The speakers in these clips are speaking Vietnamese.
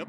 Yep.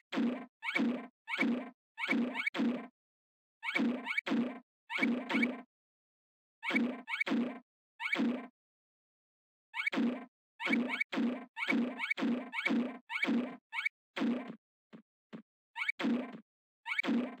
you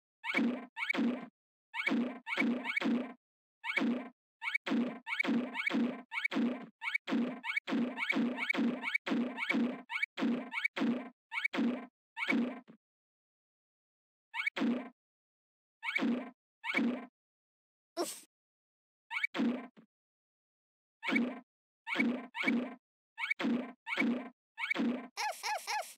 Oof. Oof, oof, oof.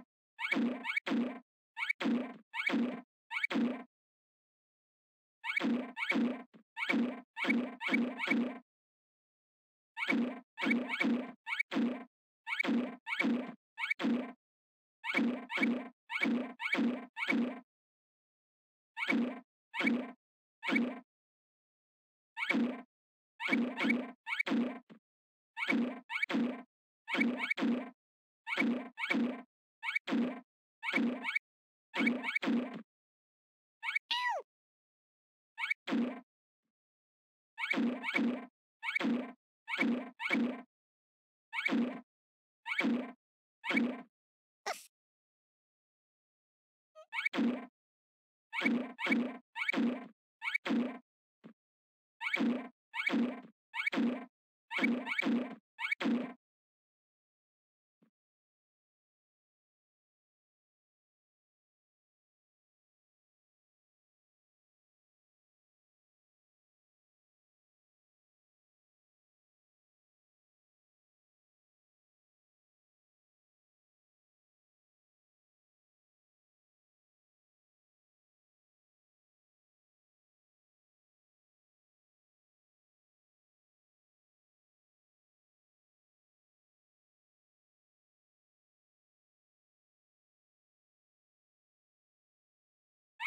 ハハハハ!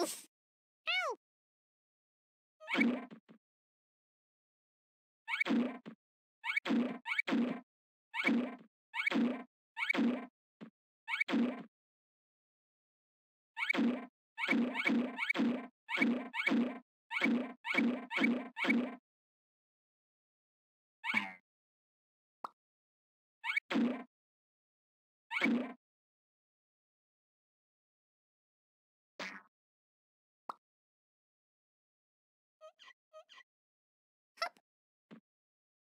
Oof. Ow!